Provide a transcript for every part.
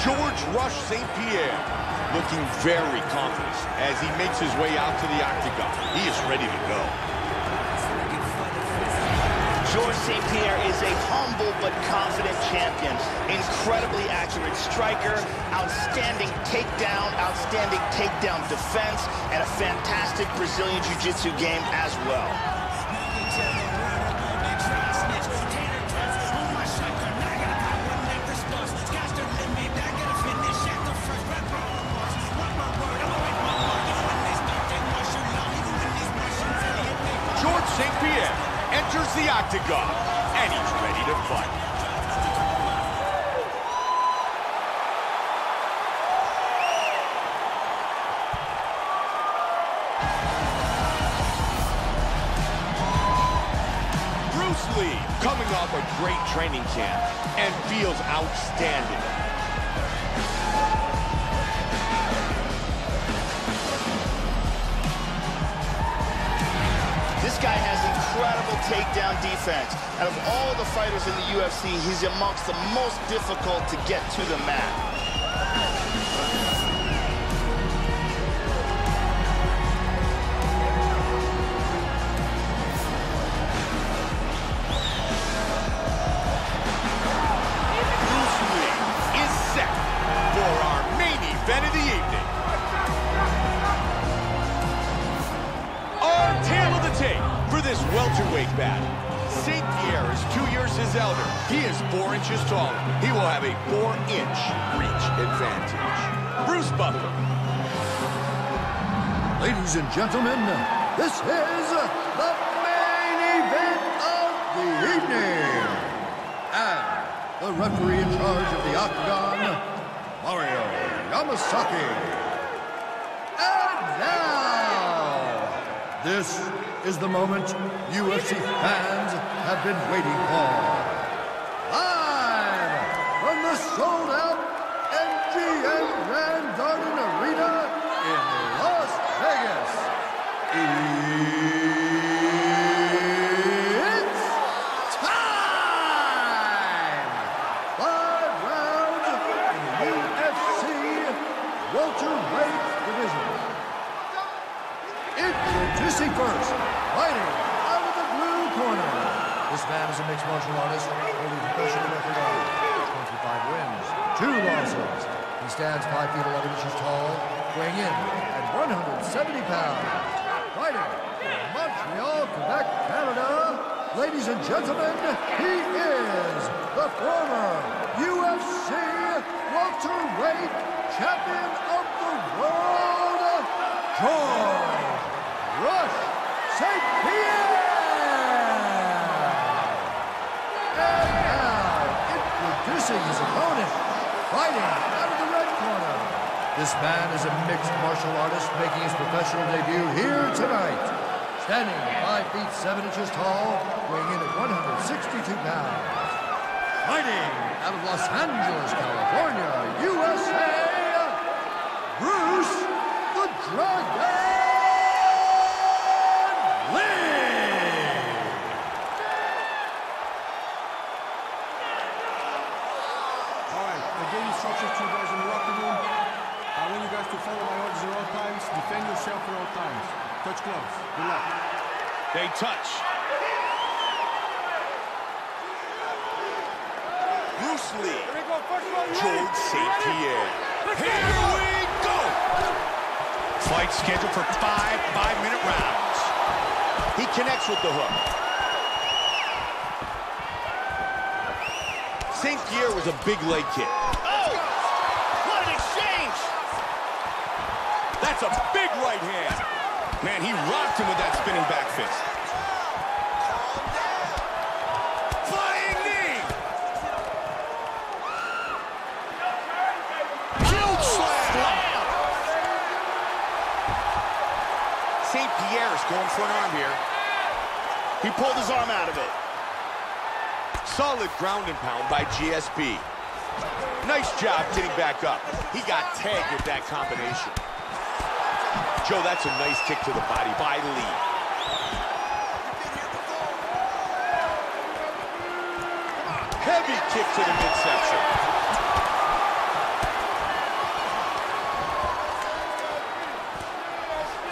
George Rush St. Pierre looking very confident as he makes his way out to the octagon. He is ready to go. George St. Pierre is a humble but confident champion. Incredibly accurate striker, outstanding takedown, outstanding takedown defense, and a fantastic Brazilian Jiu-Jitsu game as well. Enters the octagon, and he's ready to fight. Bruce Lee coming off a great training camp and feels outstanding. Defense. Out of all the fighters in the UFC, he's amongst the most difficult to get to the mat. Is two years his elder. He is four inches taller. He will have a four-inch reach advantage. Bruce Buffer. Ladies and gentlemen, this is the main event of the evening. And the referee in charge of the Octagon, Mario Yamasaki. This is the moment UFC fans have been waiting for. Live from the sold-out MGM Grand Garden Arena in Las Vegas. It's time! Five rounds in the UFC welterweight division. Introducing first, fighting out of the blue corner. This man is a mixed martial artist holding professional record of 25 wins, two losses. He stands 5 feet 11 inches tall, weighing in at 170 pounds. Fighting from Montreal, Quebec, Canada, ladies and gentlemen, he is the former UFC welterweight champion his opponent, fighting out of the red corner. This man is a mixed martial artist making his professional debut here tonight. Standing 5 feet 7 inches tall, weighing in at 162 pounds. Fighting out of Los Angeles, California, USA, Bruce the Dragon! Touch gloves. Good luck. They touch. Bruce Lee. George St. Pierre. Here we go. Fight scheduled for five five-minute rounds. He connects with the hook. St. Pierre was a big leg kick. Oh! What an exchange! That's a big right hand. Man, he rocked him with that spinning back fist. Flying knee! Slam! St. Pierre is going for an arm here. He pulled his arm out of it. Solid ground and pound by GSP. Nice job getting back up. He got tagged with that combination. Joe, that's a nice kick to the body by Lee. Heavy kick to the midsection.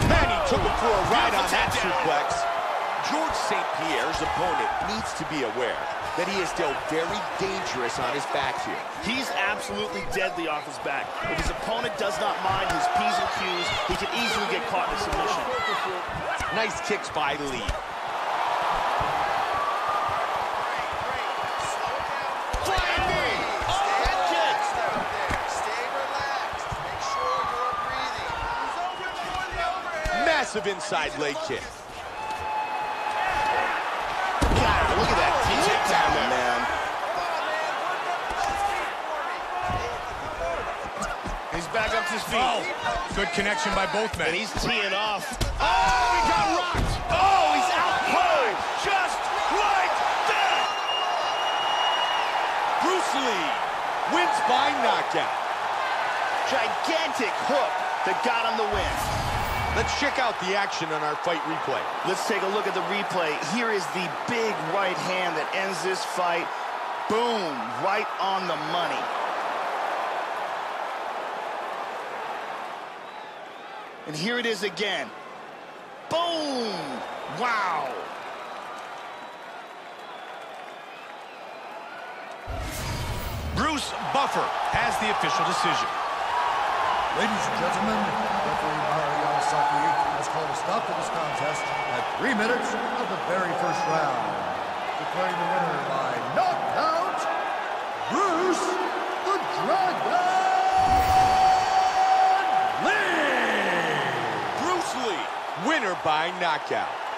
Penny took him for a ride on that suplex. George St. Pierre's opponent needs to be aware that he is still very dangerous on his back here. He's absolutely deadly off his back. If his opponent does not mind his P's and Q's, he can easily get caught in a submission. Nice kicks by Lee. Flying knee. Head kick. Massive inside leg kick. God, look at that takedown, man. He's back up to his feet. Oh, good connection by both men. And he's teeing off. Oh, he got rocked. Oh, he's out cold. Just like that. Bruce Lee wins by knockout. Gigantic hook that got him the win. Let's check out the action on our fight replay. Let's take a look at the replay. Here is the big right hand that ends this fight. Boom, right on the money. And here it is again. Boom! Wow! Bruce Buffer has the official decision. Ladies and gentlemen, referee Mario Yamasaki has called a stop to this contest at three minutes of the very first round. Declaring the winner by knockout, Bruce knockout.